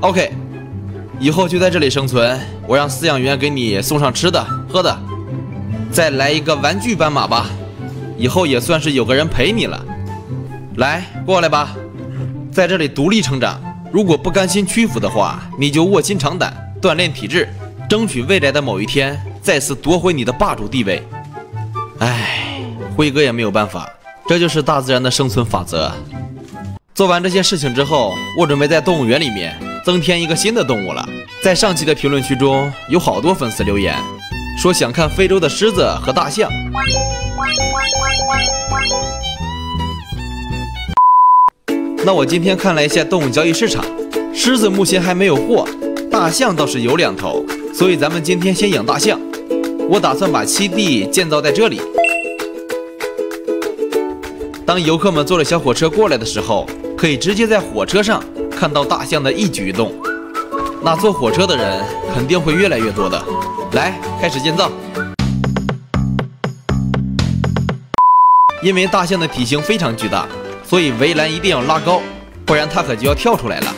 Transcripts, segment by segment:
OK，以后就在这里生存。我让饲养员给你送上吃的喝的，再来一个玩具斑马吧，以后也算是有个人陪你了。来，过来吧，在这里独立成长。如果不甘心屈服的话，你就卧薪尝胆，锻炼体质，争取未来的某一天再次夺回你的霸主地位。唉，辉哥也没有办法，这就是大自然的生存法则。做完这些事情之后，我准备在动物园里面增添一个新的动物了。在上期的评论区中，有好多粉丝留言说想看非洲的狮子和大象。那我今天看了一下动物交易市场，狮子目前还没有货，大象倒是有两头，所以咱们今天先养大象。我打算把栖地建造在这里。当游客们坐着小火车过来的时候，可以直接在火车上看到大象的一举一动。那坐火车的人肯定会越来越多的。来，开始建造。因为大象的体型非常巨大。所以围栏一定要拉高，不然它可就要跳出来了。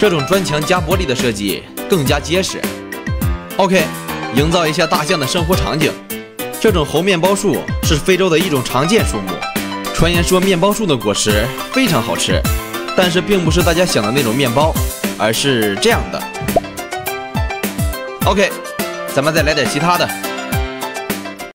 这种砖墙加玻璃的设计更加结实。OK，营造一下大象的生活场景。这种猴面包树是非洲的一种常见树木。传言说面包树的果实非常好吃，但是并不是大家想的那种面包，而是这样的。OK，咱们再来点其他的。